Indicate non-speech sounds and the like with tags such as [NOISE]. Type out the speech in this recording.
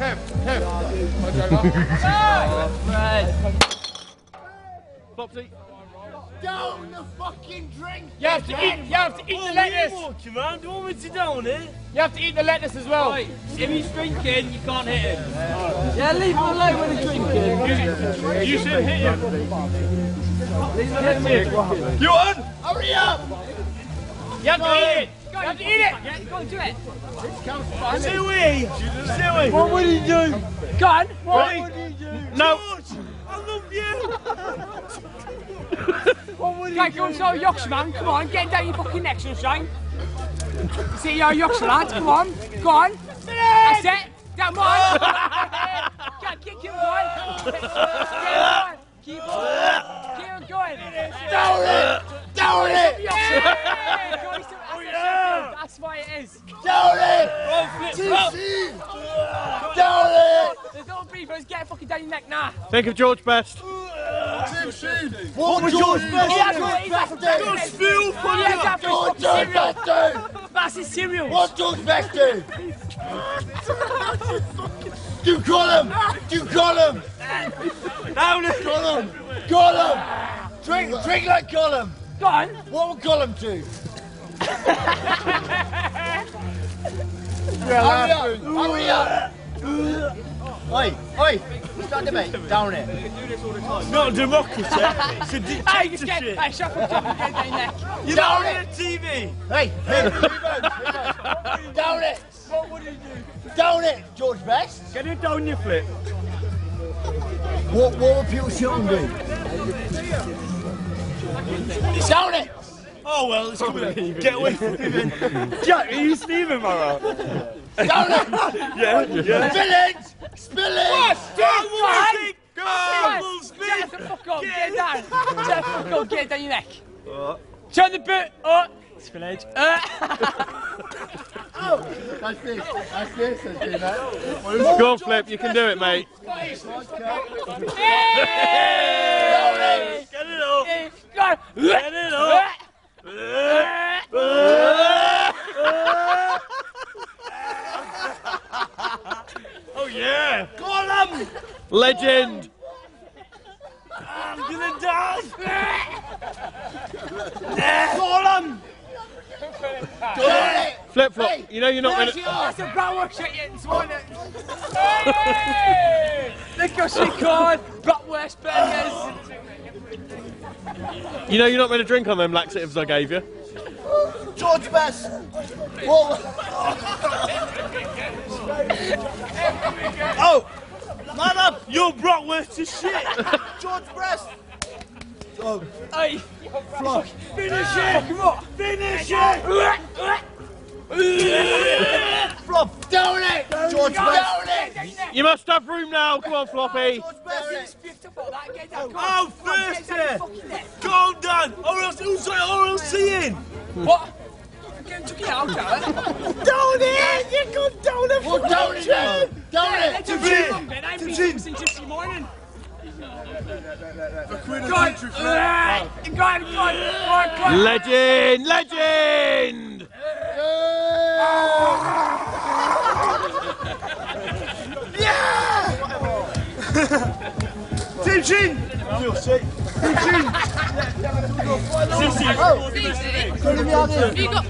Kev, Kev. Flopsy. Down the fucking drink. You have to eat. You have to eat the lettuce. walking man. Do you want me to down it? You have to eat the lettuce as well. Right, if he's drinking, you can't hit him. Yeah, leave him alone when he's drinking. You should hit him. You on? Hurry up. You have to eat it. Have to eat it. Go on, do it. Stewie! Stewie! What would he do? Go on. What would he do? No! I love you! What would he do? go so Yorkshire man. Come on, get down your fucking neck, sunshine. See, you're Yorkshire lad. Come on. Go on. That's it. Come on. Keep going. Keep on. Keep on. Keep on going. Down it. Down it. Go it. That's why it is. Down it. TC. Down it. There's no breathers. Get fucking down your neck now. Think of George Best. TC. What was George Best? has one. He's got George Phil, He has that for What his George cereal. Best do? That's his cereal. What George Best do? Do you call him? Do you call him? Down it! Call him. Call him. Drink, drink like Gollum. Go on. What would Gollum do? Hurry up! Hurry up! Oi, oi! Start debate. Down it. It's not a democracy. It's a Hey, get, dictatorship. hey, shut up, and get down neck. You're Down on it. the TV. Hey, hey, reverse, Down it. What would he do? Down it, George Best. Get it down your flip. What, what would Peter Shilton do? Down it. Oh well, it's coming. Get away from him. Jack, are you Stephen Morrow? Down it. Yeah, yeah. Spillage. Spillage. Go! Go! Right, Get the fuck up, get down. [LAUGHS] Get the fuck up, get down your neck. Turn the boot up. Spillage. Uh, [LAUGHS] That's this. That's this. That's doing that. Go on, Flip. You can do it, mate. hey! Get it up! Hey, Go on. Get it up! Oh yeah! Go um! Legend. I'm gonna die! Go on, um! It. Flip flop. You know you're not gonna. yours? That's a bratwurst shit you this morning. Hey! Look how she called bratwurst burgers. You know you're not going to drink on them laxatives I gave you. George Best. What? Oh! Man up! Your bratwurst is shit! [LAUGHS] George Best. Oh, Hey, flop. Finish it! come on. Finish it! Flop. Down it. George it. You must have room now. Come on, Floppy. George Best. Spiffed up that, get down. Come Oh, on. Come on, first get down your there. fucking neck. Calm down! Or else, who's that? Or else seeing? What? Get took it out, Gareth. Down it! You go down it! Well, down it now. Down Yeah, it. let's To do Jim. it, man. I've been Jim. doing since yesterday morning. Legend. Legend. [LAUGHS] Team Chin! Team Chin! Oh! Team Chin! Have you got